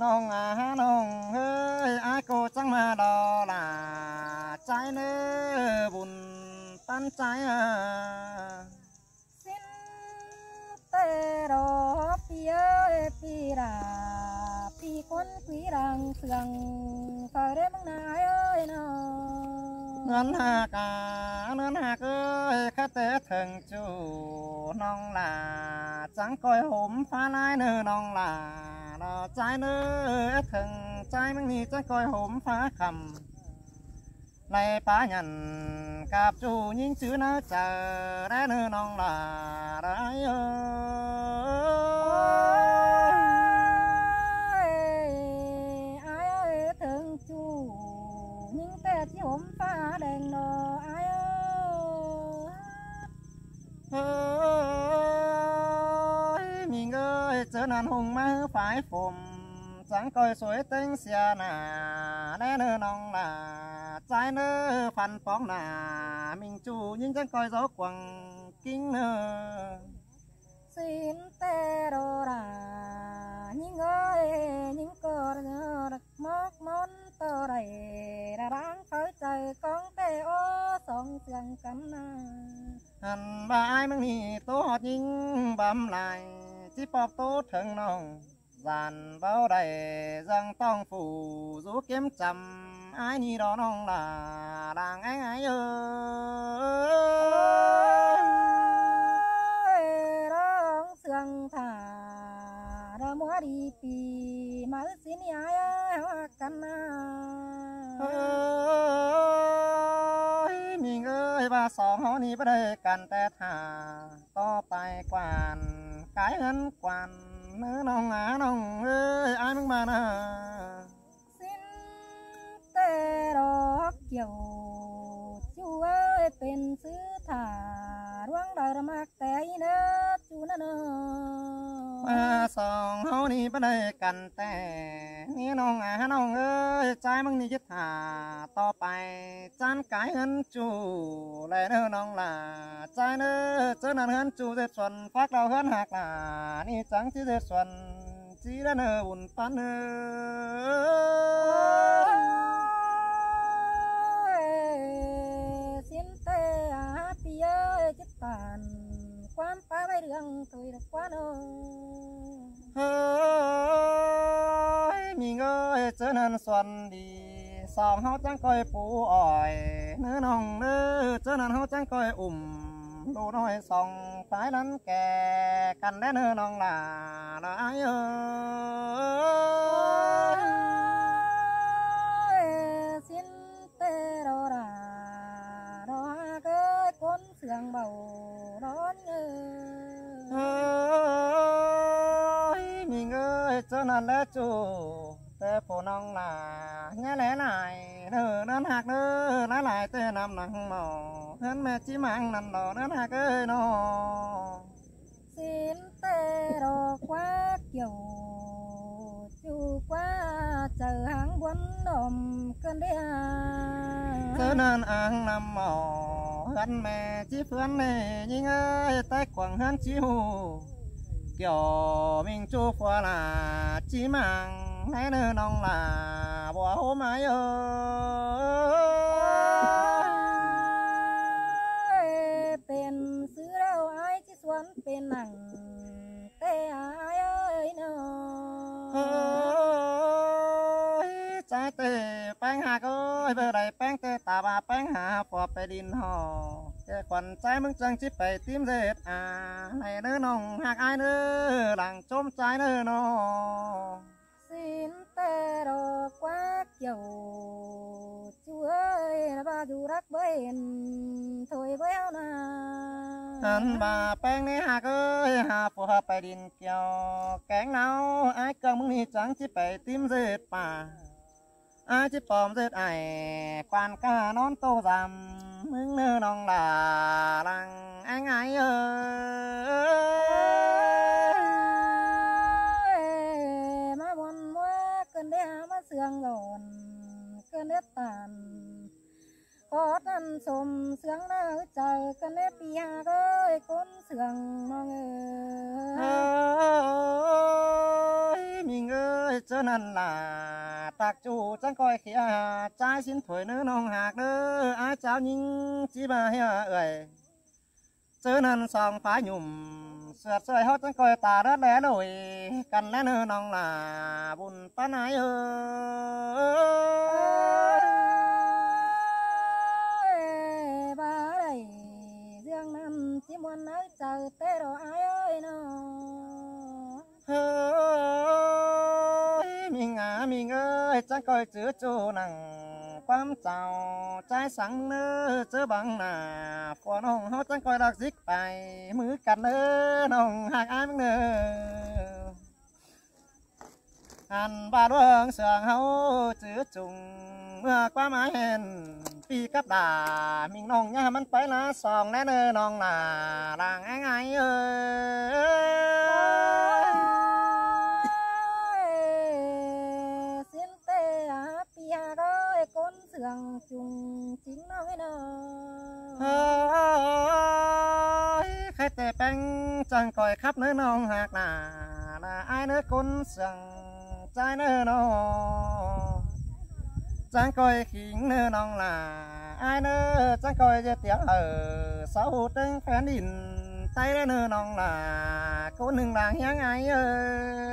nong à nong ơi ai cô chẳng mà đó là trái nơ buồn tan trái à. Xin tê đồ phía phía là ra con quý rằng thường phải đến mong nai ơi nó ngân hà cả, ngân hà ơi khát tế thường chủ. Nong là trắng coi hổm phá lai nơ nong là nó trái nơ thường trái mang ni trắng coi hổm phá khầm. Này phá nhận cặp chủ những chữ nó chờ đã nơ nong là đấy ơi ai ơi thường chủ những tế chỉ hôm phá đèn nó ai ơi mình ơi chớ nan hùng má phải phùm chẳng coi suối tinh xia nà nè nơ nong là trái nơ phần phóng nà. Mình chủ nhưng chẳng coi gió quăng kinh nơ. Xin tê đồ ra những ơi những cơ đặc móc món tơ đầy ra phơi trời con tê ô song sương cắm na hẳn bà ai mang nì tố họt nhưng bấm lại chỉ bọc tố thượng nong dàn bao đầy răng tông phủ rú kiếm chầm ai nì đó nong là đàng anh ấy ơi rong sương thả ra mua đi pì mà xin ai ơi căn สองเฮานี้ไปได้กันแต่ถ้าต่อไปกวานกายเงินกวานเนื้อน้องหาน้องเอ้ยอายมึงมานะสิ้นเตรอกเกี่ยวจูเอ้ยเป็นซื้อถ่าร่วงดอระมากแต่อีเนื้อจูนั่นเอ ơi bà song họ ni bà đây cần tè thả to tay quan cái hấn quan nữ nông á nông ơi ai mừng bà nè xin tê đó kiểu chú ơi bên sứ thả ruang đời ra mạc té nữa chú nó nữa bà song họ ni bà đây cần tè nghe nông á nông ơi trái mừng ni chết thả to tay chán cái hấn chủ lại nữ nông là trái nữ chớ nàn hấn chủ dệt xuân phát đầu hấn hạc là ni trắng chứ dệt xuân chỉ đã nở buồn pan xin đường tôi được quá đâu ơi mình ơi chớ nên xuân đi. Song hao chẳng coi phú ỏi nữ nồng nữ chớ nên hao chẳng coi ủng đồ nói song phải lắm kè cần đến nữ nồng là là ai ơi? Xin tê đồ ra đó cái con sương bầu ơi mình ơi chớ nên lẽ chủ tê phổ nong là nghe lẽ này nơ nên hạt nơ lá lại tê nằm nặng mò hơn mẹ chỉ mang nằm đỏ nên hạt ơi nó xin tê đồ quá kiểu chú quá chờ hàng buôn đồm cơn đĩa nên ăn nằm mò hơn mẹ chí phương này nhưng ơi, tay quảng hơn chí hù. Kiểu mình chu qua là chí mạng hay nơi nông là bỏ hố mái ơi. Bên xứ đâu ai chí xuân bên nặng tê ai? ยใจเตะแป้งหากเอ้ยเบอร์ใดแป้งเตะตาบาแป้งหาพอไปดินห่อแกขวัญใจมึงจังจิไปติมเด็ดอ่าในเนื้อน้องหากไอ้เนื้อหลังจมใจเนื้อน้อ xin tê đồ quá kiểu chú ơi là ba chú rắc bên thôi quéo na หันมาแป้งในหากเอ้ยหาพอไปดินเกี่ยวแกงเนาไอ้เกิงมึงนี่จังจิไปติมเด็ดป่า ai chứ bom rớt ai quan ca non tô giảm mưng nơ nong là lăng anh ai ơi. Má buồn quá cơn đế má sương rồn cơn đế tàn. Có thân sùm sướng nào chờ cơn đế bia ơi côn sương mong ơi mình ơi cho nên là tạc chủ chẳng coi khía trái xin thổi nữa nông hạc nữa ai cháu nhìn chỉ bà hia ơi chớ nên song phá nhùm sượt sơi hót chẳng coi tà đất lẽ nổi cần lẽ nữa nông là bùn bán ái ơi ba đây dương nam chỉ muốn nói chờ tê đồ ai ơi nó mình à chẳng coi chữ chú nặng quam chào trái sáng nơ chớ bằng nà phò nông hót chẳng coi đặc dịch bài mứ cắt nơ nông hạc ai nữa ăn ba đường sườn hấu chữ trùng, mưa qua mái hèn pi cắp đà mình nông nhá mắn phải lá sòng nè nơ nông là làng anh ai ơi xin tê à pia ơi con chung chín chính nó cái nó ơi khách tè bánh chẳng còi khắp nơi nông hạt là là ai nữa côn sườn trái nơi nó chẳng còi khính nơi nông là ai nữa chẳng còi giờ tiếng ở sáu trên phán đỉnh tay nơi nông là cô nương làng hiáng ai ơi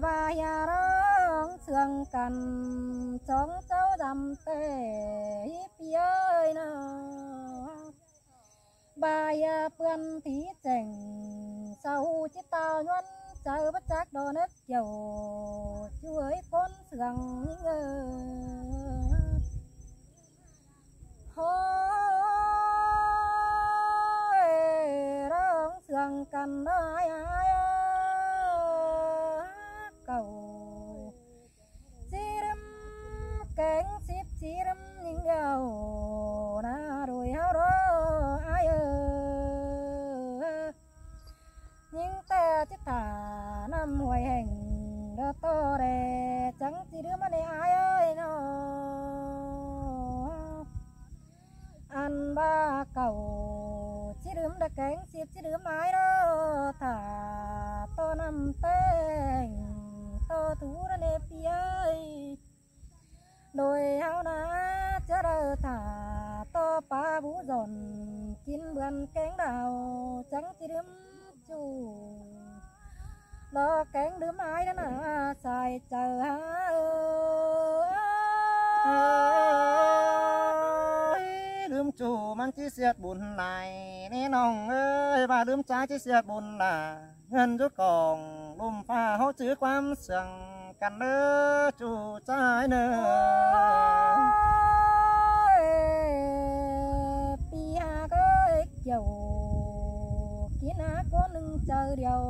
bà nhà đó cần chống cháu dầm tê pia ơi nó bài à, ya thí tí chảnh, sau chỉ tao nhuân chờ bất chắc đồ nước dầu chuối con sường ngơ. Hôi rong sường cần ai cầu chỉ đâm cánh xếp chỉ đâm những gầu na rồi hao đó ai ơi nhưng ta chết thả năm hoài hành đó to đè, trắng thì đứa mà này ai ơi nó? Ăn ba cầu chỉ đứa đã cánh xịp chỉ đứa mái đó? Thả to năm tên to thú ra nè phi ơi. Đôi hao ná chớ đơ thả, to pa vũ giòn, chín bươn cánh đào, trắng chỉ đứa chú. Lo kén đứa mai đó nè, xài chờ ha ơi. Chủ mang chi xiết bùn này nè nong ơi, và đứa trái chi xiết bùn là ngân rút còn lùm pha hỗ chữ quam sừng cắn nữa chủ trái nữa pia ơi dầu nâng chờ điều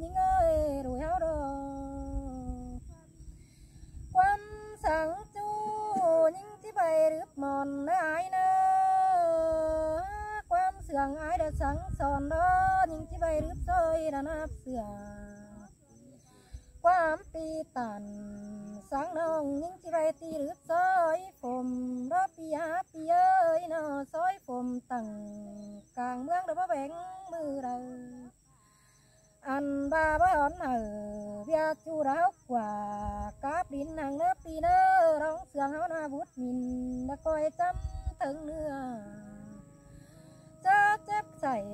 những ơi rồi áo đồ quan sáng chú những chiếc bày rướp mòn nơi ai nơ. Quan sườn ai đã sáng sòn đó những chiếc bày rướp sôi đã nắp sườn quam pi tàn sáng nông những chi bay ti rước soi phồm đó pi á pi ơi nó soi phồm tầng càng mương đó bó bén mưa đầu. Ăn ba bó hòn ở bia chu đã hốc quả. Cáp đín hàng nước pi nơ đóng sườn háo na bút nhìn, đã coi chăm thân nữa chớ chép chảy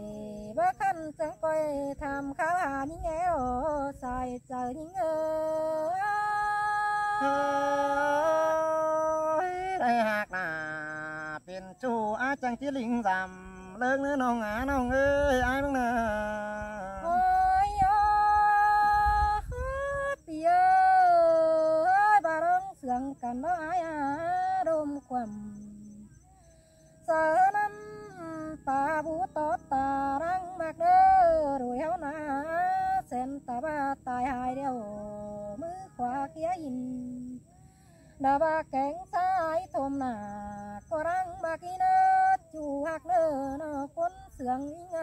bác khăn chẳng coi tham khảo hà những nghe ồ, xài chờ những ơ đây hạt là tiền chủ á chẳng chỉ linh giảm lớn nữa nong á nong ơi, ai bằng nè quân sườn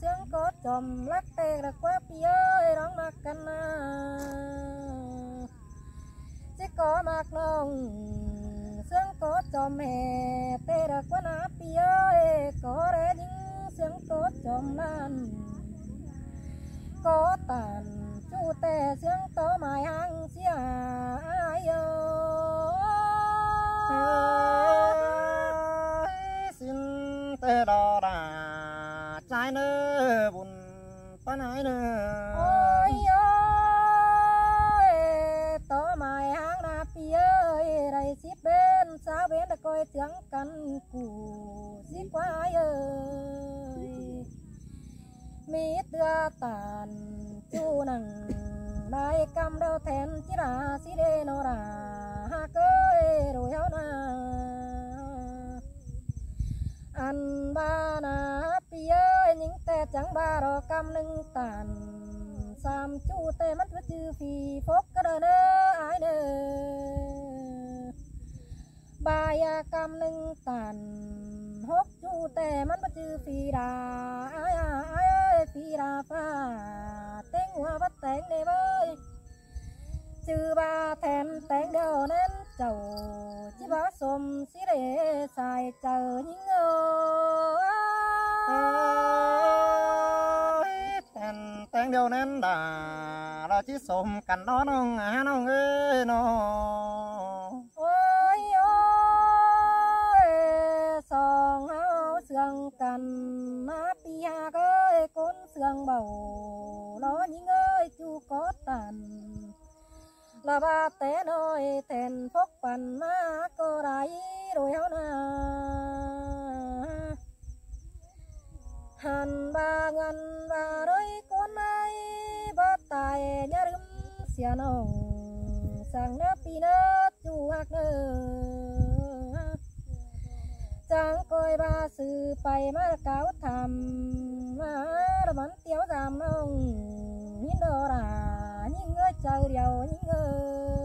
tê sướng có chòm lắc tê ra quá pi ơi đón mặc na, à. chỉ có mặc nông sướng có chòm hè tê ra quá na pi ơi. Có rẽ những sướng có chòm nan có tàn chu tê sướng có mài hang xia à, ai ơi. Mãi nè. Ôi ơi, tớ mày hang na pi ơi đây ship bên, sao bên đã coi tiếng căn cù ship quá ai ơi. Mi tua tàn, chu nằng đại cầm đâu thèn chỉ là xí đê nó là ha cơi, rồi háo na. Ăn ba na pi ơi những tè chẳng ba đò cam nâng tàn. Sam chu tê mất với chư phi phốt cái đời ai đơ ba ya cam nâng tàn. Hốt chu tê mất với chư phi đà. Ai à ai ơi phi đà pha. Tên hoa bắt tên nè bơi chư ba thèn tên đều nên chầu. Chỉ bá xôm xí để xài chờ những ơi tên điều nên đã là chiếc sồm cành đó nông á à, nông ơi nó ôi ôi, sòng áo sương cắn má pia ơi côn sương bầu nó những ơi chu có tàn. Là ba té nơi thèn phúc phần má cô đại rồi hao na. Hàn ba ngân ba đôi con ai ba nhớ nhá xia nồng sang nơ pi nơ chu hạc nơ chẳng coi ba sư bay mà cáo thầm mà đã bắn tiêu giảm nông nhìn đồ là những người chờ điều những người